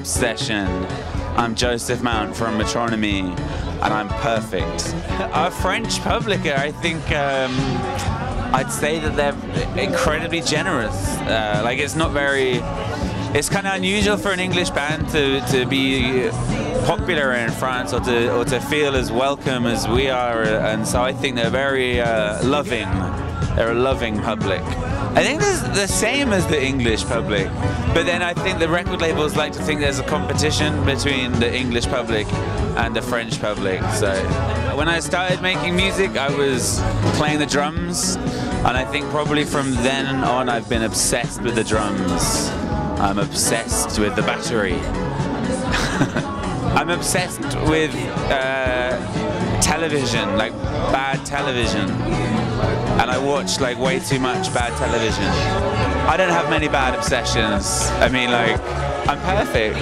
obsession. I'm Joseph Mount from Metronomy, and I'm perfect. Our French public, I think, um, I'd say that they're incredibly generous. Uh, like, it's not very. It's kind of unusual for an English band to, to be popular in France or to, or to feel as welcome as we are, and so I think they're very uh, loving. They're a loving public. I think there's the same as the English public, but then I think the record labels like to think there's a competition between the English public and the French public. So when I started making music, I was playing the drums, and I think probably from then on I've been obsessed with the drums. I'm obsessed with the battery. I'm obsessed with uh, television, like bad television. And I watch like way too much bad television. I don't have many bad obsessions. I mean, like, I'm perfect.